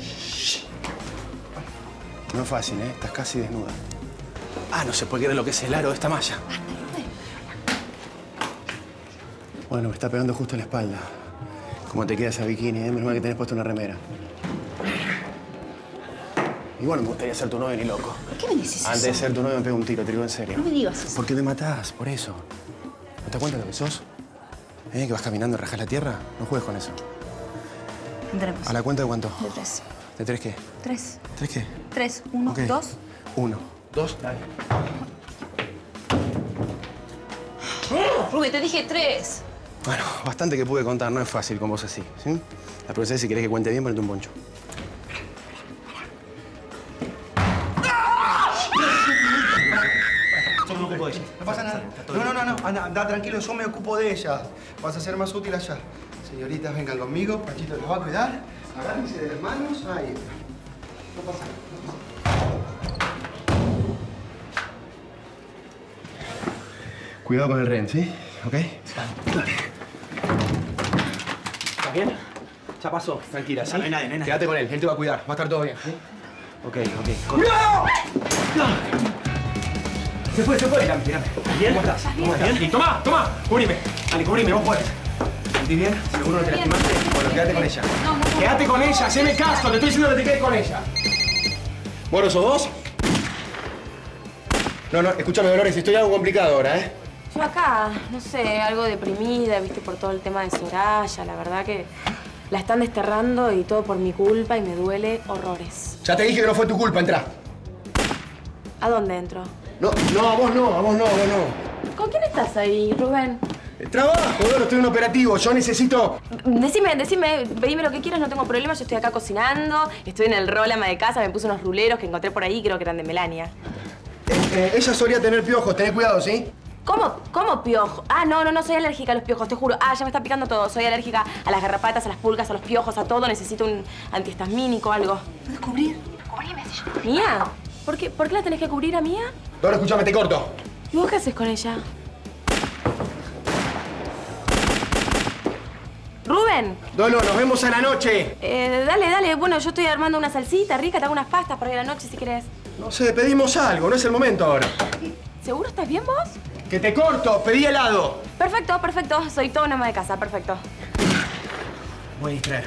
No es fácil, ¿eh? Estás casi desnuda. Ah, no se puede creer lo que es el aro de esta malla. Bueno, me está pegando justo en la espalda. ¿Cómo te queda esa bikini, eh? Menos mal que tenés puesto una remera. Y bueno, me gustaría ser tu novio ni loco. ¿Por qué me decís Antes de ser tu novio me pego un tiro, te digo en serio. No me digas eso. ¿Por qué me matás? Por eso. ¿No te das cuenta de lo que sos? ¿Eh? ¿Que vas caminando y rajas la tierra? No juegues con eso. Entremos. ¿A la cuenta de cuánto? De tres. ¿De tres qué? Tres. ¿Tres qué? Tres. Uno, dos. Uno. Dos, dale. Rubén, te dije tres. Bueno, bastante que pude contar, no es fácil con vos así, ¿sí? La profesora, si querés que cuente bien, ponete un poncho. No, no, no, no. Anda, anda tranquilo, yo me ocupo de ella. Vas a ser más útil allá. Señoritas, vengan conmigo. Panchito los va a cuidar. Agárrense de las manos. Ahí está. No pasa nada. Cuidado con el rehén, ¿sí? ¿Ok? ¿Estás bien? Ya pasó, tranquila, ¿sí? No hay nadie, no nadie. Quédate con él, él te va a cuidar, va a estar todo bien, ¿sí? Ok, ok. con- Se fue, se fue. Mirame, mirame. ¿Bien? ¿Cómo estás? ¿Cómo estás? Bien. Y toma, toma, cubrime. Dale, cubrime, vos podés. ¿Sentís bien? ¿Seguro no te lastimaste? Bueno, quédate con ella. Quédate con ella, haceme caso, te estoy diciendo que te quedes con ella. Bueno, ¿sos vos? No, no, escúchame, Dolores, estoy algo complicado ahora, ¿eh? Yo acá, no sé, algo deprimida, viste, por todo el tema de Soraya. La verdad que la están desterrando y todo por mi culpa y me duele horrores. Ya te dije que no fue tu culpa, entrá. ¿A dónde entro? No, no, a vos no, a vos no, a vos no. ¿Con quién estás ahí, Rubén? Trabajo, Dolores, estoy en un operativo. Yo necesito... Decime, decime, pedime lo que quieras, no tengo problema. Yo estoy acá cocinando, estoy en el rol ama de casa, me puse unos ruleros que encontré por ahí, creo que eran de Melania. Eh, ella solía tener piojos, tenés cuidado, ¿sí? ¿Cómo? ¿Cómo piojo? Ah, no, no, no soy alérgica a los piojos, te juro. Ah, ya me está picando todo. Soy alérgica a las garrapatas, a las pulgas, a los piojos, a todo. Necesito un antihistamínico, algo. ¿Puedes cubrir? ¿Mía? ¿Por qué, ¿Por qué la tenés que cubrir a Mía? Dolores, escúchame, te corto. ¿Y vos qué haces con ella? ¡Rubén! Dolo, nos vemos a la noche. Eh, dale, dale. Bueno, yo estoy armando una salsita rica, te hago unas pastas para ir a la noche si querés. No sé, pedimos algo, no es el momento ahora. ¿Seguro estás bien vos? Que te corto, pedí helado. Perfecto, perfecto. Soy toda una ama de casa, perfecto. Voy a distraer.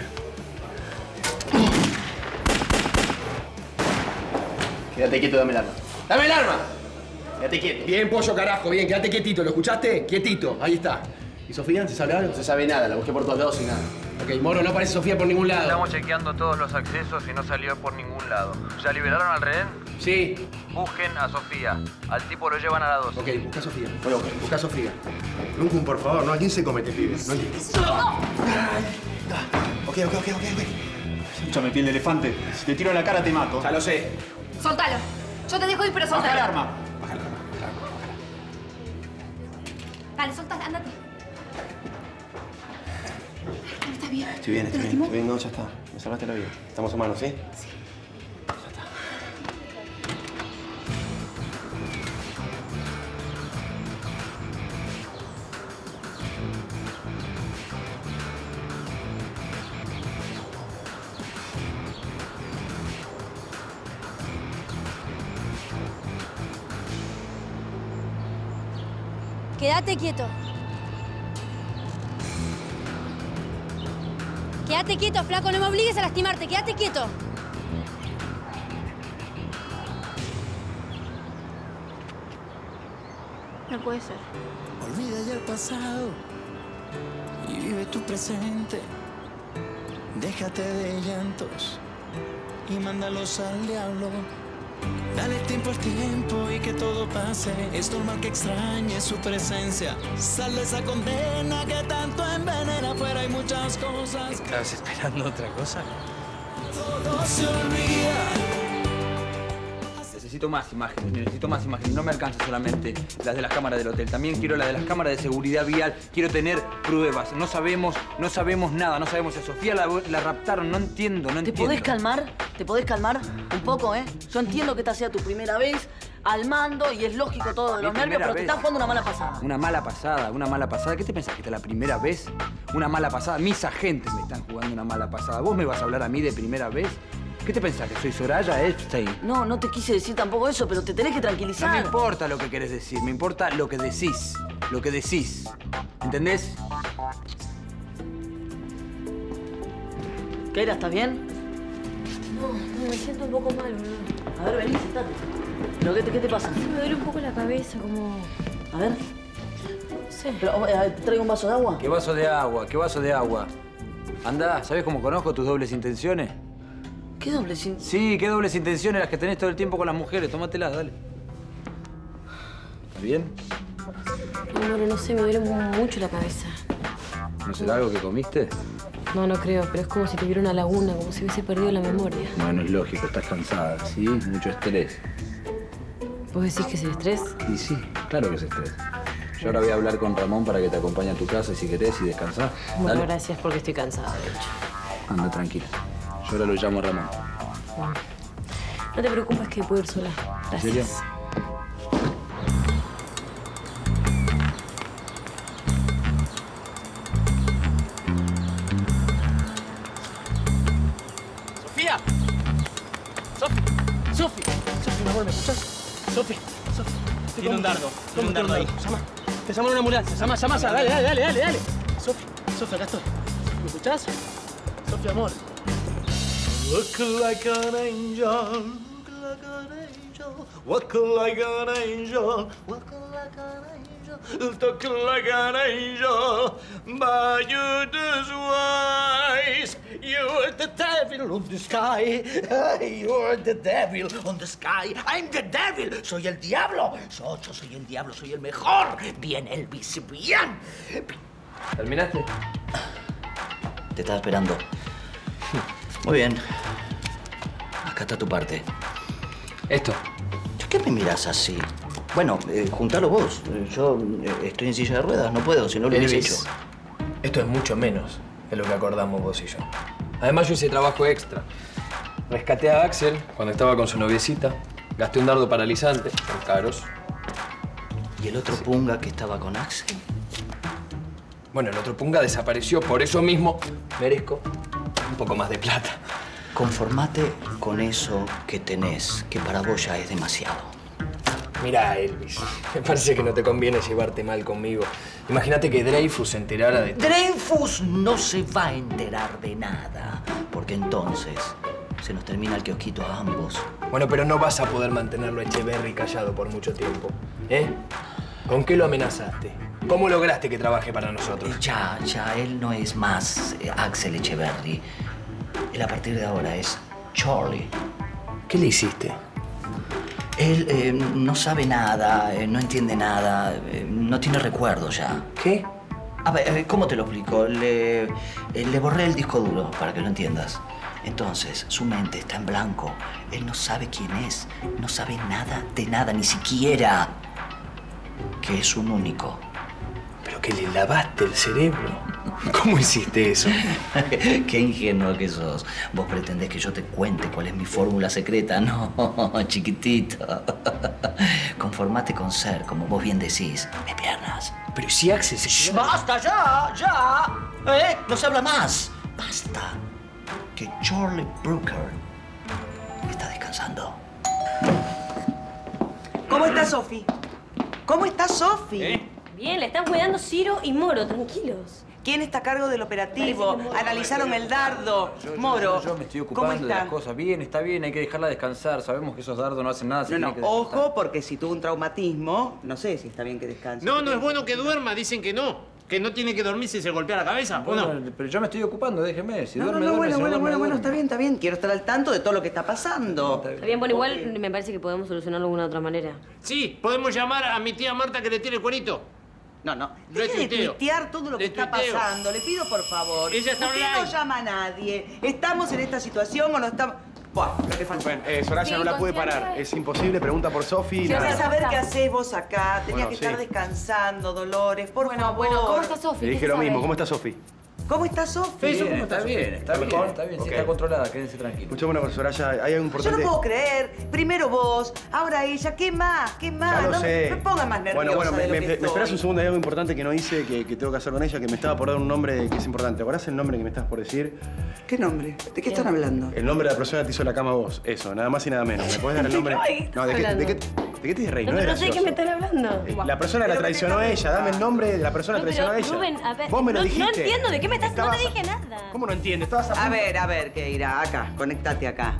Quédate quieto, dame el arma. ¡Dame el arma! Quédate quieto. Bien, pollo, carajo, bien, quédate quietito, ¿lo escuchaste? Quietito, ahí está. ¿Y Sofía? ¿Se sabe algo? No se sabe nada, la busqué por todos lados y nada. Ok, Moro, no aparece Sofía por ningún lado. Estamos chequeando todos los accesos y no salió por ningún lado. ¿Ya liberaron al rehén? Sí. Busquen a Sofía. Al tipo lo llevan a la 12. Ok, busca a Sofía. Bueno, busca a Sofía. Luncum, por favor, ¿no? ¿A quién se comete, pibes? No entiendo. Ok, ok, ok, ok, ok. Escúchame, piel de elefante. Si te tiro en la cara, te mato. Ya lo sé. Soltalo. Yo te dejo ir, pero Baja soltalo. el arma. Dale, soltalo, andate. ¿Estás bien? Estoy bien, ¿Te estoy bien. Estoy bien, no, ya está. Me salvaste la vida. Estamos a mano, ¿sí? Sí. Quédate quieto. Quédate quieto, flaco, no me obligues a lastimarte, quédate quieto. No puede ser. Olvida ya el pasado y vive tu presente. Déjate de llantos y mándalos al diablo. Dale tiempo al tiempo y que todo pase. Es normal que extrañes su presencia. Sal de esa condena que tanto envenena. Afuera hay muchas cosas. ¿Estabas esperando otra cosa? Todo se olvida. Necesito más imágenes, necesito más imágenes. No me alcanza solamente las de las cámaras del hotel. También quiero las de las cámaras de seguridad vial. Quiero tener pruebas. No sabemos, no sabemos nada. No sabemos a Sofía la, la raptaron. No entiendo, no ¿Te entiendo. podés calmar? ¿Te podés calmar un poco, eh? Yo entiendo que esta sea tu primera vez al mando y es lógico todo de los nervios, pero te estás jugando una mala pasada. Una mala pasada, una mala pasada. ¿Qué te pensás que esta es la primera vez? Una mala pasada. Mis agentes me están jugando una mala pasada. ¿Vos me vas a hablar a mí de primera vez? ¿Qué te pensás? ¿Que soy Soraya Epstein? No, no te quise decir tampoco eso, pero te tenés que No tranquilizar. me importa lo que querés decir, me importa lo que decís. Lo que decís. ¿Entendés? ¿Qué era? ¿Estás bien? No, no, me siento un poco mal, boludo. A ver, vení, sentate. ¿Pero qué te, qué te pasa? Me duele un poco la cabeza, como... A ver. Pero, eh, ¿te traigo un vaso de agua? ¿Qué vaso de agua? ¿Qué vaso de agua? Anda, ¿sabes cómo conozco tus dobles intenciones? ¿Qué dobles intenciones? Sí, qué dobles intenciones las que tenés todo el tiempo con las mujeres. Tómatelas, dale. ¿Está bien? No, no, no sé, me duele mu- mucho la cabeza. ¿No será algo que comiste? No, no creo, pero es como si tuviera una laguna, como si hubiese perdido la memoria. Bueno, es lógico, estás cansada, ¿sí? Mucho estrés. ¿Vos decís que es estrés? Y sí, claro que es estrés. Yo ahora voy a hablar con Ramón para que te acompañe a tu casa si querés y descansar. Bueno, gracias porque estoy cansada, de hecho. Anda tranquila. Yo ahora lo llamo a Ramón. Bueno. No te preocupes que puedo ir sola. ¿En serio? Gracias. ¡Sofía! ¡Sofi! ¡Sofi! ¡Sofi, mi amor, ¿me escuchas? ¡Sofi! ¡Sofi! Tiene un dardo. Tiene un dardo ahí. Llama. Te llama una ambulancia. Llama, llama, llama. Dale, dale, dale, dale, dale. Sofía, Sofía, acá estoy. ¿Me escuchás? Sofía, amor. Look like an angel, look like an angel, walk like an angel, walk like an angel, talk like an angel, but you disguise. You're the devil on the sky, <laughs> you're the devil on the sky. I'm the devil, soy el diablo, yo, yo soy el diablo, soy el mejor. Bien, Elvis, bien. ¿Terminaste? Te estaba esperando. <laughs> Muy bien. Acá está tu parte. Esto. ¿Qué me miras así? Bueno, eh, juntalo vos. Eh, Yo eh, estoy en silla de ruedas, no puedo, si no lo hubiese hecho. Esto es mucho menos de lo que acordamos vos y yo. Además, yo hice trabajo extra. Rescaté a Axel cuando estaba con su noviecita. Gasté un dardo paralizante, son caros. ¿Y el otro punga que estaba con Axel? Bueno, el otro punga desapareció, por eso mismo merezco un poco más de plata. Conformate con eso que tenés, que para vos ya es demasiado. Mira, Elvis, <laughs> me parece que no te conviene llevarte mal conmigo. Imagínate que Dreyfus se enterara de... Dreyfus no se va a enterar de nada, porque entonces se nos termina el kiosquito a ambos. Bueno, pero no vas a poder mantenerlo a Echeverry callado por mucho tiempo, ¿eh? ¿Con qué lo amenazaste? ¿Cómo lograste que trabaje para nosotros? Ya, ya, él no es más eh, Axel Echeverry. Él a partir de ahora es Charlie. ¿Qué le hiciste? Él eh, no sabe nada, eh, no entiende nada, eh, no tiene recuerdos ya. ¿Qué? A ver, eh, ¿cómo te lo explico? Le, eh, le borré el disco duro para que lo entiendas. Entonces, su mente está en blanco. Él no sabe quién es, no sabe nada de nada, ni siquiera que es un único. Pero que le lavaste el cerebro. ¿Cómo hiciste eso? <laughs> Qué ingenuo que sos. Vos pretendés que yo te cuente cuál es mi fórmula secreta. <laughs> No, chiquitito. Conformate con ser, como vos bien decís, mis piernas. Pero si Axel se... ¡Shh, ¡Basta ya! ¡Ya! ¿Eh? No se habla más. Basta. Que Charlie Brooker está descansando. ¿Cómo está Sofi? ¿Cómo está Sofi? Bien, la están cuidando Ciro y Moro, tranquilos. ¿Quién está a cargo del operativo? Analizaron el dardo. Moro, Yo, yo me estoy ¿cómo ocupando de las cosas. Bien, está bien, hay que dejarla descansar. Sabemos que esos dardos no hacen nada. No, no, tiene que descansar. ojo, porque si tuvo un traumatismo, no sé si está bien que descanse. No, no es bueno que duerma, dicen que no. Que no tiene que dormir si se golpea la cabeza, ¿o no? Bueno, pero yo me estoy ocupando, déjeme. Si No, no, duerme, no, duerme, bueno, si bueno, duerme, bueno, bueno, está bien, está bien. Quiero estar al tanto de todo lo que está pasando. Está bien, bueno, igual me parece que podemos solucionarlo de alguna otra manera. Sí, podemos llamar a mi tía Marta que le tiene el cuerito. No, no. Deje de tuiteo. tuitear todo lo que está tuiteo. pasando. Le pido por favor. Ella está Usted online. no llama a nadie. ¿Estamos en esta situación o no estamos...? Buah, lo que falta. Bueno, eh, Soraya Sí, no la puede confianza. parar. Es imposible, pregunta por Sofi. Quiero nada. saber qué haces vos acá. Tenías Bueno, que sí. estar descansando, Dolores, por Bueno, favor. bueno, ¿cómo está Sofi? Le dije lo mismo. ¿Cómo está Sofi? ¿Cómo está Sofi? Bien, está bien, está bien, mejor? está bien, sí, Ok. está controlada, quédense tranquilos. Escuchame una cosa, Soraya. Hay algo Yo no importante. puedo creer. Primero vos, ahora ella. ¿Qué más? ¿Qué más? Ya lo no me- sé. me ponga más nerviosa Bueno, bueno, de me, lo me- que me esperás un segundo. Hay algo importante que no hice, que, que tengo que hacer con ella, que me estaba por dar un nombre que es importante. ¿Te acordás el nombre que me estás por decir? ¿Qué nombre? ¿De qué están hablando? El nombre de la persona que te hizo la cama a vos. Eso, nada más y nada menos. ¿Me podés dar el <laughs> nombre? ¿De qué No, ¿de qué, estás de qué, de qué te reís? No, No no sé de qué me están hablando. La persona la traicionó a ella. Dame el nombre de la persona que No, traicionó a ella. Rubén, a ver, Vos me lo dijiste. no entiendo de qué me estás... No te dije nada. ¿Cómo no entiendes? Estabas a A ver, a ver, Keira, acá, conectate acá.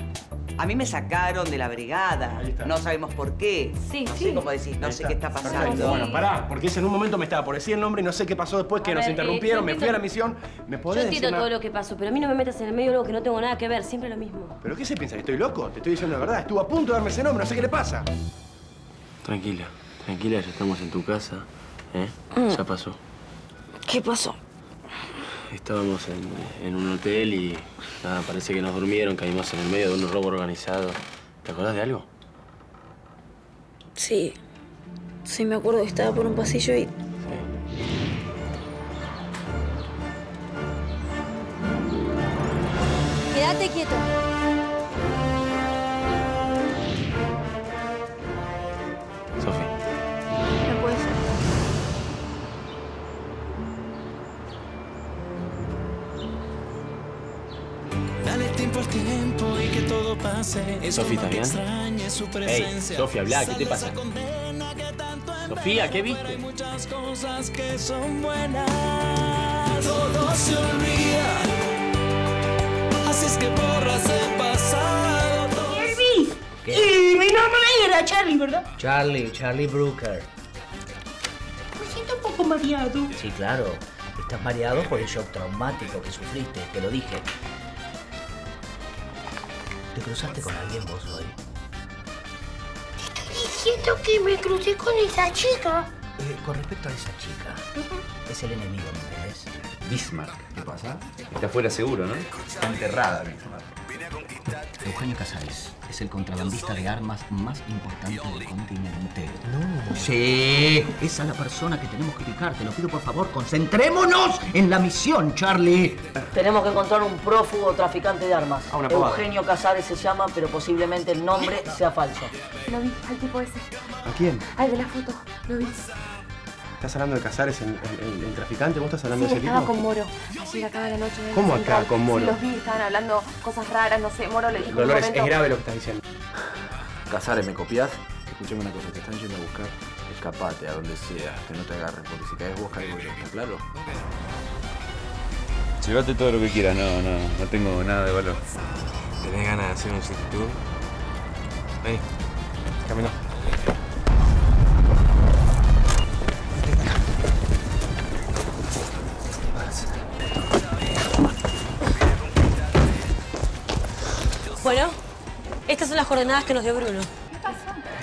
A mí me sacaron de la brigada. No sabemos por qué. Sí, no sí. sé cómo decís, no sé qué está Perfecto. pasando. Bueno, pará, porque ese en un momento me estaba por decir el nombre y no sé qué pasó después, que A nos ver, interrumpieron, eh, me yo fui a la entiendo- misión. ¿Me Yo podés entiendo decir todo una- lo que pasó, pero a mí no me metas en el medio de algo que no tengo nada que ver, siempre lo mismo. ¿Pero qué se piensa? ¿Que estoy loco? Te estoy diciendo la verdad. Estuvo a punto de darme ese nombre, no sé qué le pasa. Tranquila, tranquila, ya estamos en tu casa. ¿eh? Mm. Ya pasó. ¿Qué pasó? Estábamos en, en un hotel y nada, parece que nos durmieron, caímos en el medio de un robo organizado. ¿Te acordás de algo? Sí. Sí, me acuerdo que estaba por un pasillo y. Quédate quieto. Todo pase. Extrañes su Ey. Sofi, hablá, ¿qué te pasa? esa condena que tanto Sofía, ¿qué viste? Muchas cosas que son buenas. Todo se olvida. Así es que borras el pasado. todo Y mi nombre era Charlie, ¿verdad? Charlie, Charlie Brooker. Me siento un poco mareado. Sí, claro. Estás mareado por el shock traumático que sufriste, te lo dije. ¿Te cruzaste con alguien vos hoy? Siento que me crucé con esa chica. Eh, con respecto a esa chica, es el enemigo, ¿me entendés? Bismarck, ¿qué pasa? Está fuera seguro, ¿no? Está enterrada, Bismarck. Eugenio Casares es el contrabandista de armas más importante del continente. No. Sí, esa es la persona que tenemos que ubicar. Te lo pido por favor, concentrémonos en la misión, Charlie. Tenemos que encontrar un prófugo traficante de armas. Ah, una. Eugenio Casares se llama, pero posiblemente el nombre sea falso. Lo vi, al tipo ese. ¿A quién? Ay, de la foto. Lo vi. ¿Estás hablando de Casares, el, el- el traficante? ¿Vos estás hablando Sí, de ese estaba tipo? con Moro. Ayer acá de la noche. ¿Cómo acá central. con Moro? Los vi, estaban hablando cosas raras, no sé. Moro le dijo Dolores, es grave lo que estás diciendo. Casares, ¿me copias? Escúchame una cosa, te están yendo a buscar. Escapate a donde sea, que no te agarren, porque si caes vos caigo yo, ¿está claro? Llévate todo lo que quieras, no, no, no tengo nada de valor. ¿Tenés ganas de hacer un city tour? Vení, camina. Bueno, estas son las coordenadas que nos dio Bruno.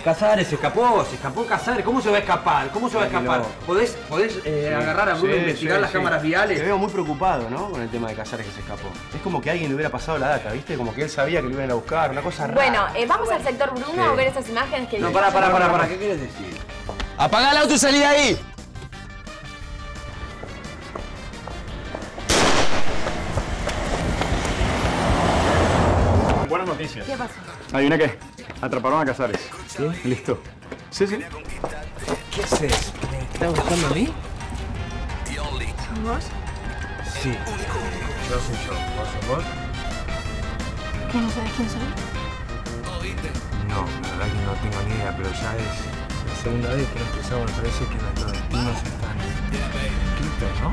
Casares se escapó, se escapó Casares. ¿Cómo se va a escapar? ¿Cómo se va a escapar? ¿Podés, podés eh, Sí, agarrar a Bruno sí, e investigar sí, las sí. cámaras viales? Te veo muy preocupado, ¿no? Con el tema de Casares que se escapó. Es como que alguien le hubiera pasado la data, ¿viste? Como que él sabía que lo iban a buscar, una cosa rara. Bueno, eh, vamos al sector Bruno Sí. a ver esas imágenes que No, vimos. pará, pará, pará, pará. ¿Qué quieres decir? Apaga el auto y salí de ahí. Hay una que atraparon a Casares. ¿Sí? Listo. Sí, sí. ¿Qué haces? ¿Me estás buscando a mí? ¿Son vos? Sí. Yo soy yo. ¿Vos sos vos? ¿Que no sabes quién soy? No, la verdad que no tengo ni idea, pero ya es la segunda vez que nos cruzamos. Me parece que nuestros destinos están ¿no?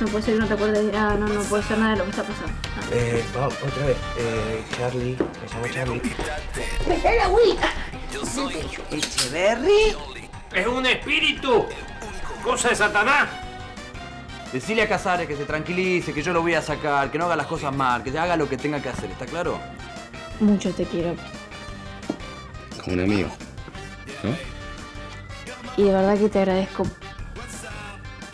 No puede ser que no te acuerdes de... Ah, no, no puede ser nada de lo que está pasando. Eh, vamos, otra vez. Eh, Charlie, me llamo Charlie. ¡Me la agüita! ¿Echeverry? ¡Es un espíritu! ¡Cosa de Satanás! Decile a Casares que se tranquilice, que yo lo voy a sacar, que no haga las cosas mal, que haga lo que tenga que hacer, ¿está claro? Mucho te quiero. Como un amigo. ¿No? Y de verdad que te agradezco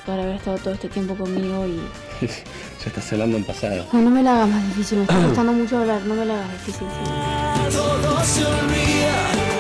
por haber estado todo este tiempo conmigo y... <laughs> ya estás hablando en pasado. No, no me la hagas más difícil, me está costando mucho hablar, no me la hagas difícil. sí. Todo se olvida.